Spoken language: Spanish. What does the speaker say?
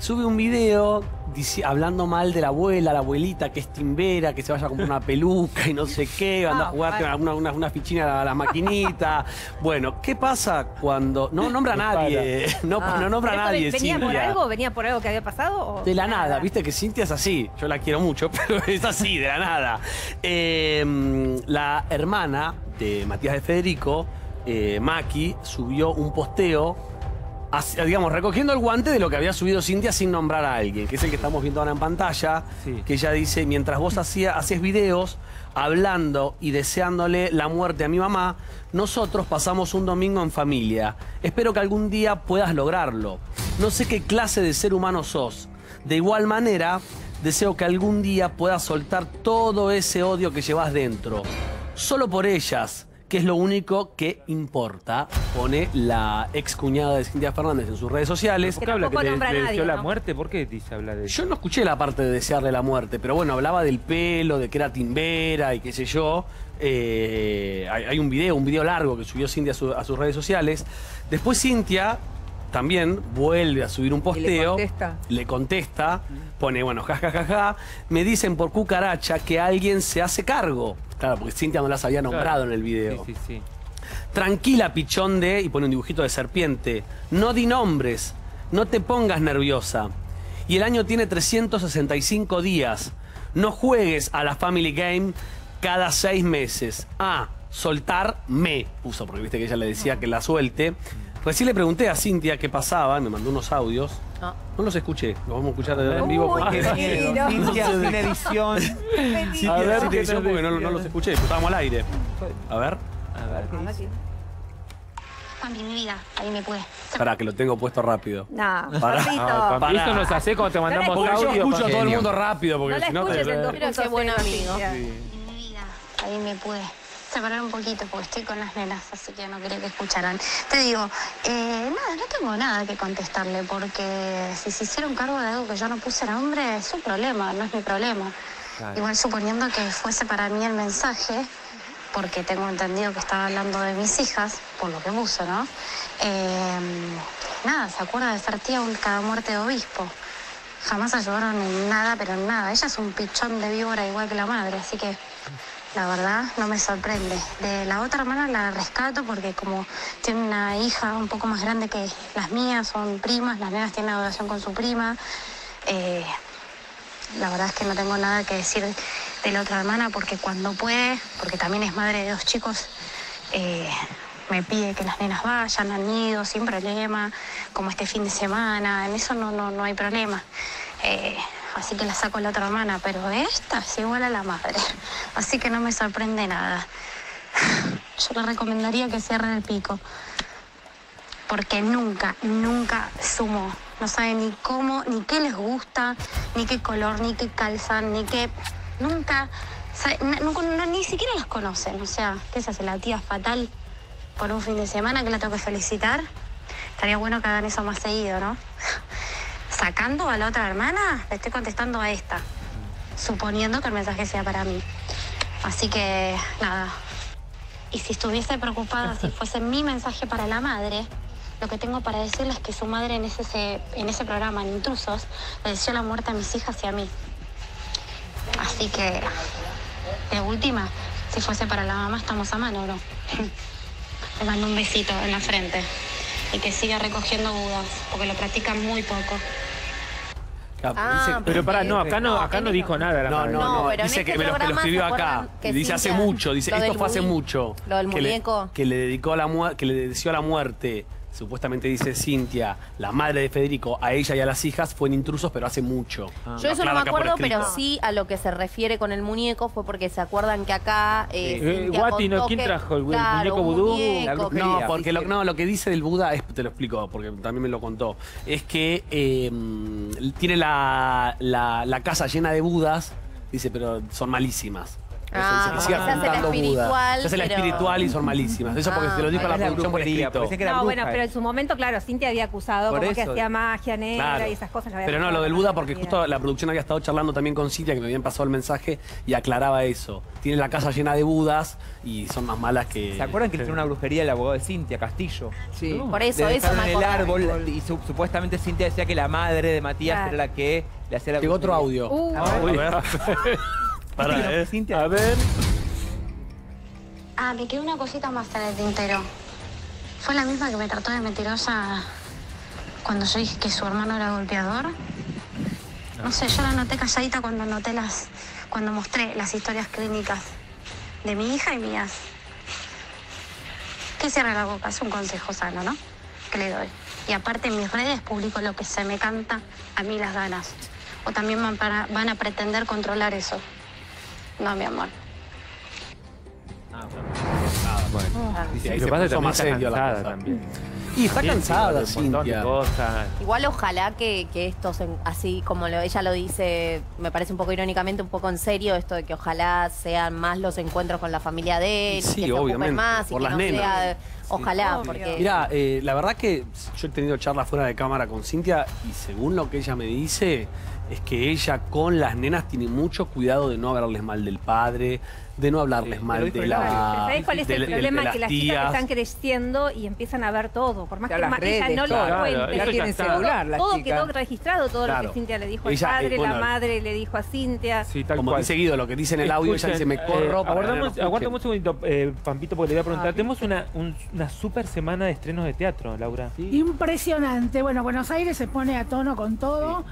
sube un video dici- hablando mal de la abuela, la abuelita que es timbera, que se vaya a comprar una peluca y no sé qué, anda a Ah, jugar bueno. una, una, una fichina a la maquinita. bueno, ¿qué pasa cuando... No nombra a nadie, no, Ah. no nombra a ¿Pero esto nadie, ¿Venía por algo? ¿Venía por algo que había pasado? o- De la nada, viste que Cintia es así. Yo la quiero mucho, pero es así, de la nada. Eh, la hermana de Matías de Federico, eh, Maki, subió un posteo, así- digamos, recogiendo el guante de lo que había subido Cintia sin nombrar a alguien, que es el que estamos viendo ahora en pantalla, Sí. que ella dice, mientras vos hacía, hacías videos hablando y deseándole la muerte a mi mamá, nosotros pasamos un domingo en familia. Espero que algún día puedas lograrlo. No sé qué clase de ser humano sos. De igual manera, deseo que algún día puedas soltar todo ese odio que llevas dentro. Solo por ellas, que es lo único que importa, pone la ex cuñada de Cintia Fernández en sus redes sociales. ¿Por qué habla que le, le nadie, deseó la ¿no? muerte? ¿Por qué dice habla de eso? Yo no escuché la parte de desearle la muerte, pero bueno, hablaba del pelo, de que era timbera y qué sé yo. Eh, hay, hay un video, un video largo que subió Cintia a, su- a sus redes sociales. Después Cintia también vuelve a subir un posteo. contesta? Le contesta, pone, bueno, ja, ja, ja, ja. Me dicen por cucaracha que alguien se hace cargo. Claro, porque Cintia no las había nombrado Claro. en el video. Sí, sí, sí. Tranquila, pichón de, y pone un dibujito de serpiente. No di nombres, no te pongas nerviosa. Y el año tiene 365 días. No juegues a la Family Game cada seis meses. Ah, soltar me puso, porque viste que ella le decía que la suelte. Recién le pregunté a Cintia qué pasaba, me mandó unos audios. No. No los escuché, los vamos a escuchar de en vivo. Uy, porque- qué miedo. Cintia, No sin edición. Cintia, A ver, sin ¿qué edición porque no, no los escuché, pues estábamos al aire. A ver, A ver, ¿qué? Papi, mi vida, ahí me pude. para que lo tengo puesto rápido. No, Pará. papito. Ah, papi, Pará. Eso nos hace cuando te mandamos Porque yo audio. escucho a todo el mundo rápido, porque No la si no te- escuches en dos que puntos buen amigo. Cintia. Mi vida, ahí me pude separar un poquito porque estoy con las nenas, así que no quería que escucharan. Te digo, eh, nada, no tengo nada que contestarle porque si se hicieron cargo de algo que yo no puse nombre, es su problema, no es mi problema. Claro. Igual suponiendo que fuese para mí el mensaje, porque tengo entendido que estaba hablando de mis hijas, por lo que puso, ¿no? Eh, nada, se acuerda de ser tía un- cada muerte de obispo. Jamás ayudaron en nada, pero en nada. Ella es un pichón de víbora igual que la madre, así que la verdad no me sorprende. De la otra hermana la rescato porque como tiene una hija un poco más grande que las mías, son primas, las nenas tienen adoración con su prima. eh, la verdad es que no tengo nada que decir de la otra hermana porque cuando puede, porque también es madre de dos chicos, eh, me pide que las nenas vayan, han ido sin problema, como este fin de semana, en eso no, no, no hay problema. Eh, así que la saco la otra hermana, pero esta es igual a la madre, así que no me sorprende nada. Yo le recomendaría que cierre el pico porque nunca, nunca sumó. No saben ni cómo, ni qué les gusta, ni qué color, ni qué calzan, ni qué... Nunca, sabe- ni siquiera las conocen. O sea, ¿qué se hace? La tía fatal por un fin de semana que la tengo que felicitar. Estaría bueno que hagan eso más seguido, ¿no? Sacando a la otra hermana, le estoy contestando a esta, suponiendo que el mensaje sea para mí. Así que, nada, y si estuviese preocupada si fuese mi mensaje para la madre, lo que tengo para decirle es que su madre en ese, se- en ese programa, en Intrusos, le deseó la muerte a mis hijas y a mí. Así que, de última, si fuese para la mamá, estamos a mano, ¿no? Le mando un besito en la frente y que siga recogiendo budas, porque lo practican muy poco. Ah, Dice- Pero pará, no, acá no, acá no dijo nada la No, madre. no, No, no. pero en dice este que me lo, que lo programa escribió se acá. acuerdan que Dice hace Cintia- mucho. Dice, lo esto del fue hace muñe- mucho. lo del que le- muñeco. que le dedicó la que le deseó la muerte. Supuestamente dice Cintia, la madre de Federico, a ella y a las hijas fue en intrusos, pero hace mucho. Ah. Yo eso no me acuerdo, pero sí a lo que se refiere con el muñeco fue porque se acuerdan que acá. Eh, Eh, Guati, ¿no? ¿Quién que- trajo el- claro, muñeco vudú? muñeco. No, porque lo, no, lo que dice del Buda, es, te lo explico, porque también me lo contó, es que eh, tiene la, la- la casa llena de Budas, dice, pero son malísimas. Ah, se que se hace la espiritual, Se hace la pero- espiritual y son malísimas. Eso porque Ah, se lo dijo Ah, la producción por escrito. que No, bruja. bueno, pero en su momento, claro, Cintia había acusado Por como que hacía magia negra Claro. y esas cosas. Pero no, lo del de Buda, porque justo la producción había estado charlando también con Cintia, que me habían pasado el mensaje y aclaraba eso. Tiene la casa llena de Budas y son más malas que. ¿Se acuerdan que tiene una brujería el abogado de Cintia, Castillo? Sí. Por eso, eso en el árbol y su- supuestamente Cintia decía que la madre de Matías Claro. era la que le hacía la Llegó otro audio. Uh, A ver. A ver. Pará, eh. Cintia. A ver. Ah, me quedó una cosita más en el tintero. Fue la misma que me trató de mentirosa cuando yo dije que su hermano era golpeador. No sé, yo la noté calladita cuando noté las, cuando mostré las historias clínicas de mi hija y mías. Que cierre la boca, es un consejo sano, ¿no? Que le doy. Y aparte en mis redes publico lo que se me canta a mí las ganas. O también van, para- van a pretender controlar eso. No, mi amor. Sí, ahí Lo se que pasa es que puso también está cansada también. Y está Sí, cansada, sí, un montón de cosas. Igual ojalá que, que estos, en- así como lo- ella lo dice, me parece un poco irónicamente, un poco en serio, esto de que ojalá sean más los encuentros con la familia de él, Sí, que se ocupen más y por que las no nenas. sea, ojalá, Obvio. porque Mira, eh, la verdad que yo he tenido charlas fuera de cámara con Cintia y según lo que ella me dice, es que ella con las nenas tiene mucho cuidado de no hablarles mal del padre, de no hablarles Sí, mal de la. ¿Sabés cuál es de- el de- de problema? que las chicas tías. están creciendo y empiezan a ver todo. Por más que ella no lo Claro, cuente. celular, todo quedó registrado, todo lo que Cintia le dijo al eh, padre, bueno, la madre le dijo a Cintia. Sí, tal Como cual. dice Guido, lo que dice en el audio, ella dice, me corro eh, aguardamos, un segundito, eh, Pampito, porque le voy a preguntar. Ah, Tenemos una, un- una super semana de estrenos de teatro, Laura. Impresionante. Bueno, Buenos Aires se pone a tono con todo.